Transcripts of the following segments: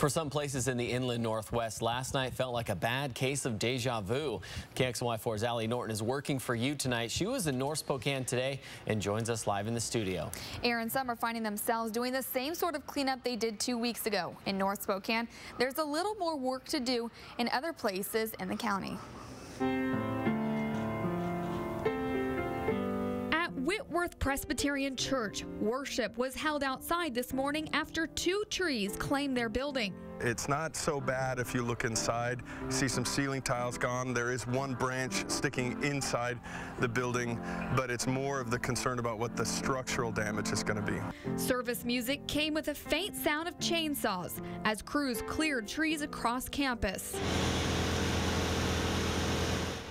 For some places in the inland northwest, last night felt like a bad case of deja vu. KXLY4's Allie Norton is working for you tonight. She was in North Spokane today and joins us live in the studio. Aaron, and some are finding themselves doing the same sort of cleanup they did two weeks ago in North Spokane. There's a little more work to do in other places in the county. Whitworth Presbyterian Church worship was held outside this morning after two trees claimed their building. It's not so bad if you look inside. You see some ceiling tiles gone. There is one branch sticking inside the building, but it's more of the concern about what the structural damage is going to be. Service music came with a faint sound of chainsaws as crews cleared trees across campus.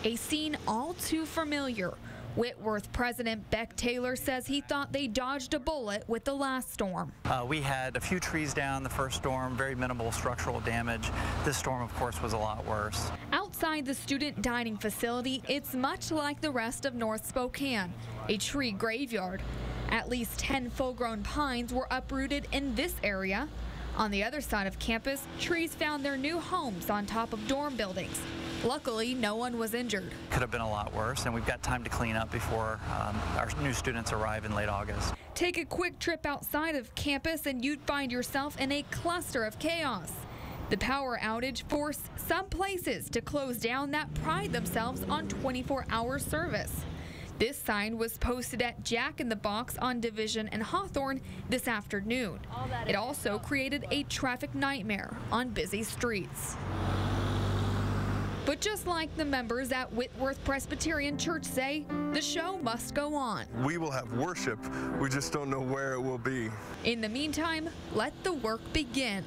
A scene all too familiar Whitworth President Beck Taylor says he thought they dodged a bullet with the last storm. Uh, we had a few trees down the first storm, very minimal structural damage. This storm, of course, was a lot worse. Outside the student dining facility, it's much like the rest of North Spokane, a tree graveyard. At least 10 full-grown pines were uprooted in this area. On the other side of campus, trees found their new homes on top of dorm buildings. Luckily, no one was injured. Could have been a lot worse, and we've got time to clean up before um, our new students arrive in late August. Take a quick trip outside of campus and you'd find yourself in a cluster of chaos. The power outage forced some places to close down that pride themselves on 24-hour service. This sign was posted at Jack in the Box on Division and Hawthorne this afternoon. It also created a traffic nightmare on busy streets. But just like the members at Whitworth Presbyterian Church say, the show must go on. We will have worship, we just don't know where it will be. In the meantime, let the work begin.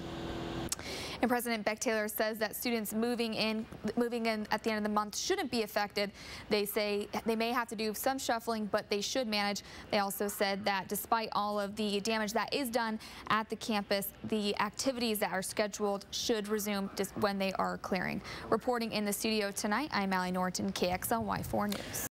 And President Beck Taylor says that students moving in, moving in at the end of the month shouldn't be affected. They say they may have to do some shuffling, but they should manage. They also said that despite all of the damage that is done at the campus, the activities that are scheduled should resume when they are clearing. Reporting in the studio tonight, I'm Allie Norton, KXLY4 News.